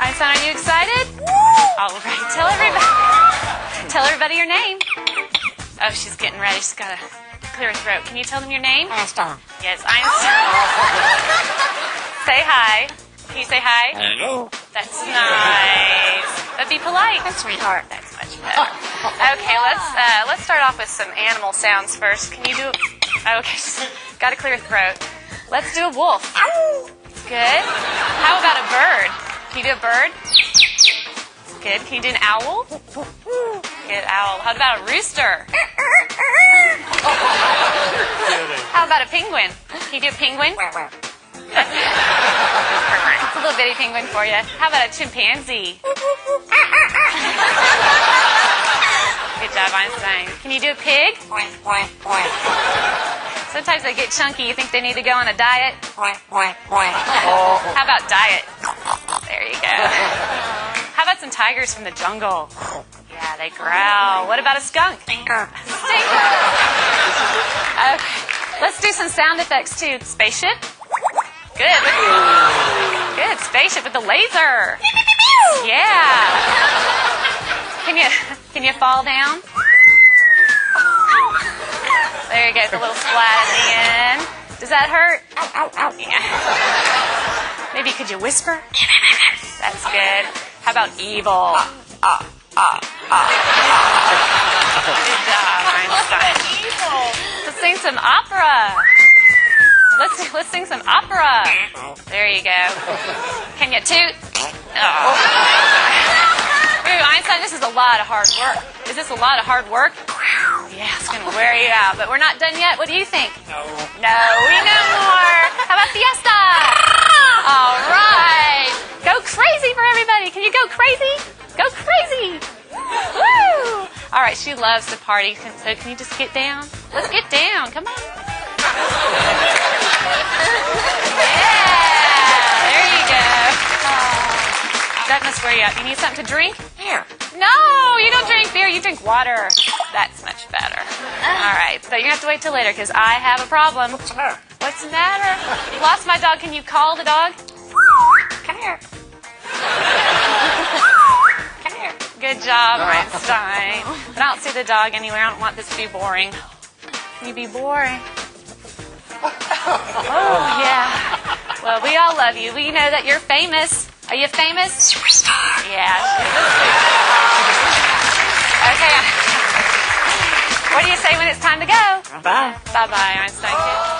Einstein, are you excited? All right, tell everybody. Tell everybody your name. Oh, she's getting ready. She's got to clear her throat. Can you tell them your name? Einstein. Yes, Einstein. say hi. Can you say hi? Hello. That's nice. But be polite. That's sweetheart. That's much better. Okay, let's uh, let's start off with some animal sounds first. Can you do? Okay, got to clear your throat. Let's do a wolf. Good. How about a bird? Can you do a bird? Good. Can you do an owl? Good owl. How about a rooster? How about a penguin? Can you do a penguin? It's a little bitty penguin for you. How about a chimpanzee? Good job, Einstein. Can you do a pig? Sometimes they get chunky. You think they need to go on a diet? How about diet? There you go. How about some tigers from the jungle? Yeah, they growl. What about a skunk? Stinker. Okay. Let's do some sound effects too. Spaceship. Good. Good. Spaceship with the laser. Yeah. Can you can you fall down? There you go. It's a little splat at the end. Does that hurt? ow ow Yeah. Maybe could you whisper? That's good. How about evil? Good job, Einstein. Let's sing some opera. Let's let's sing some opera. There you go. Can you toot? Oh. Ooh, Einstein, this is a lot of hard work. Is this a lot of hard work? Yeah, it's gonna wear you out. But we're not done yet. What do you think? No. No, we know loves to party. So can you just get down? Let's get down. Come on. Yeah. There you go. That must wear you out. You need something to drink? Here. No, you don't drink beer. You drink water. That's much better. All right, so you have to wait till later because I have a problem. What's the matter? What's the matter? Lost my dog. Can you call the dog? Come here. Good job, Einstein. But I don't see the dog anywhere. I don't want this to be boring. Can you be boring? Oh, yeah. Well, we all love you. We know that you're famous. Are you famous? Superstar. Yeah. Okay. What do you say when it's time to go? Bye. Bye bye, Einstein kid.